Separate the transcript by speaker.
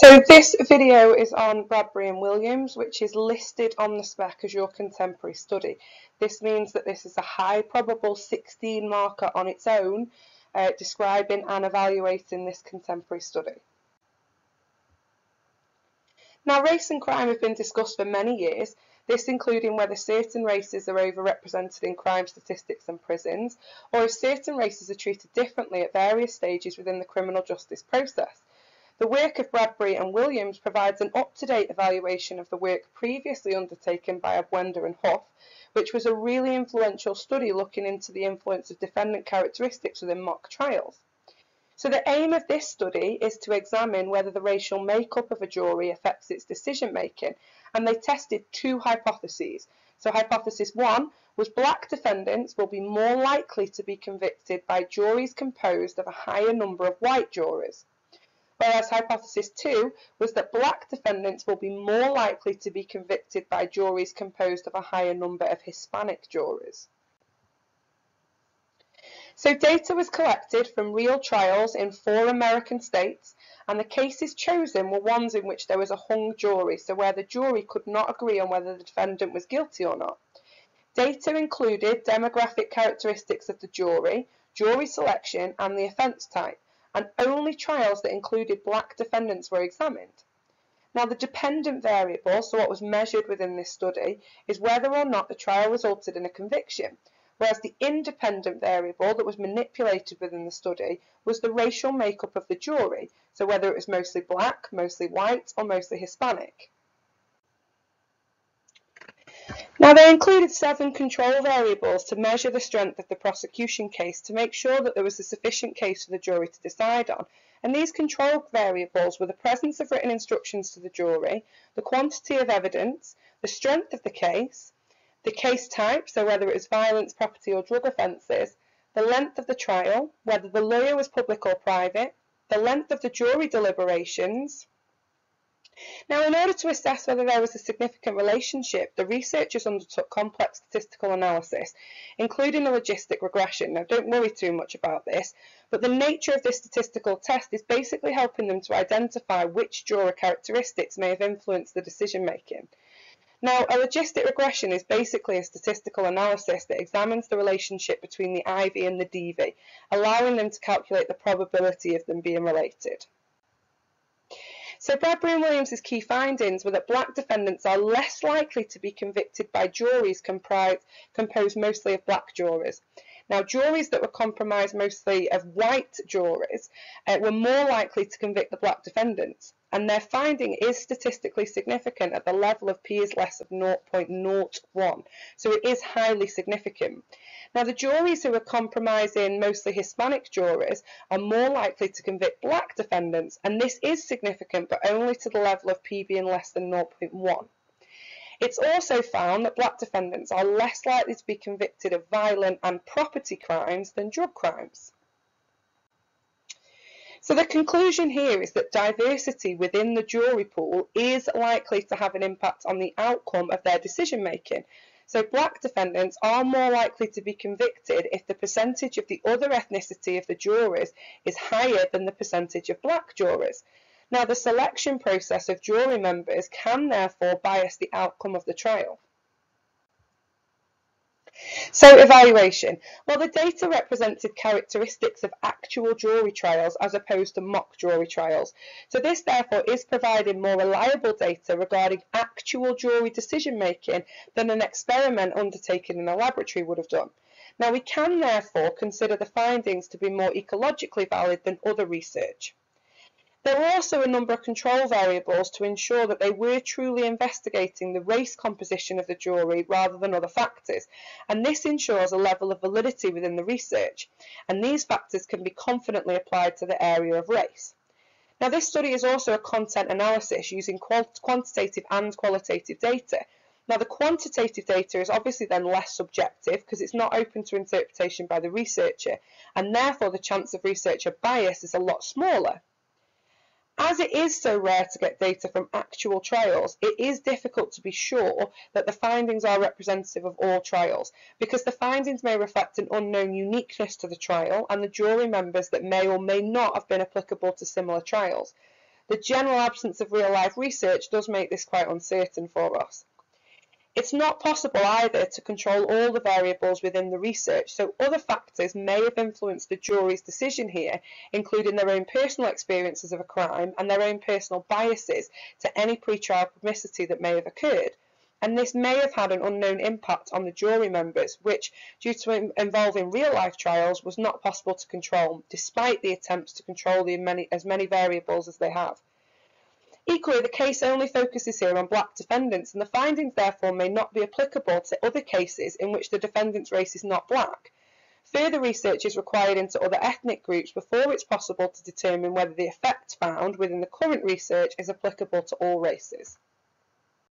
Speaker 1: So this video is on Bradbury and Williams, which is listed on the spec as your contemporary study. This means that this is a high probable 16 marker on its own, uh, describing and evaluating this contemporary study. Now race and crime have been discussed for many years, this including whether certain races are overrepresented in crime statistics and prisons, or if certain races are treated differently at various stages within the criminal justice process. The work of Bradbury and Williams provides an up-to-date evaluation of the work previously undertaken by Abwender and Hough, which was a really influential study looking into the influence of defendant characteristics within mock trials. So the aim of this study is to examine whether the racial makeup of a jury affects its decision making, and they tested two hypotheses. So hypothesis one was black defendants will be more likely to be convicted by juries composed of a higher number of white jurors whereas hypothesis 2 was that black defendants will be more likely to be convicted by juries composed of a higher number of Hispanic jurors. So data was collected from real trials in four American states and the cases chosen were ones in which there was a hung jury, so where the jury could not agree on whether the defendant was guilty or not. Data included demographic characteristics of the jury, jury selection and the offence type and only trials that included black defendants were examined. Now the dependent variable, so what was measured within this study, is whether or not the trial resulted in a conviction, whereas the independent variable that was manipulated within the study was the racial makeup of the jury, so whether it was mostly black, mostly white or mostly Hispanic. Now they included seven control variables to measure the strength of the prosecution case to make sure that there was a sufficient case for the jury to decide on. And these control variables were the presence of written instructions to the jury, the quantity of evidence, the strength of the case, the case type, so whether it was violence, property or drug offences, the length of the trial, whether the lawyer was public or private, the length of the jury deliberations, now, in order to assess whether there was a significant relationship, the researchers undertook complex statistical analysis, including a logistic regression. Now, don't worry too much about this, but the nature of this statistical test is basically helping them to identify which juror characteristics may have influenced the decision making. Now, a logistic regression is basically a statistical analysis that examines the relationship between the IV and the DV, allowing them to calculate the probability of them being related. So Bradbury and Williams' key findings were that black defendants are less likely to be convicted by juries composed mostly of black jurors. Now, juries that were comprised mostly of white juries, uh, were more likely to convict the black defendants, and their finding is statistically significant at the level of p is less of 0.01, so it is highly significant. Now, the juries who are compromising mostly Hispanic juries are more likely to convict black defendants, and this is significant, but only to the level of P being less than 0.1. It's also found that black defendants are less likely to be convicted of violent and property crimes than drug crimes. So the conclusion here is that diversity within the jury pool is likely to have an impact on the outcome of their decision making so black defendants are more likely to be convicted if the percentage of the other ethnicity of the jurors is higher than the percentage of black jurors. Now, the selection process of jury members can therefore bias the outcome of the trial. So evaluation. Well, the data represented characteristics of actual jury trials as opposed to mock jury trials. So this therefore is providing more reliable data regarding actual jury decision making than an experiment undertaken in a laboratory would have done. Now we can therefore consider the findings to be more ecologically valid than other research. There were also a number of control variables to ensure that they were truly investigating the race composition of the jury rather than other factors, and this ensures a level of validity within the research, and these factors can be confidently applied to the area of race. Now this study is also a content analysis using quantitative and qualitative data. Now the quantitative data is obviously then less subjective because it's not open to interpretation by the researcher and therefore the chance of researcher bias is a lot smaller. As it is so rare to get data from actual trials, it is difficult to be sure that the findings are representative of all trials, because the findings may reflect an unknown uniqueness to the trial and the jury members that may or may not have been applicable to similar trials. The general absence of real life research does make this quite uncertain for us. It's not possible either to control all the variables within the research, so other factors may have influenced the jury's decision here, including their own personal experiences of a crime and their own personal biases to any pre-trial publicity that may have occurred. And this may have had an unknown impact on the jury members, which, due to involving real life trials, was not possible to control, despite the attempts to control the many, as many variables as they have. Equally, the case only focuses here on black defendants, and the findings therefore may not be applicable to other cases in which the defendant's race is not black. Further research is required into other ethnic groups before it's possible to determine whether the effect found within the current research is applicable to all races.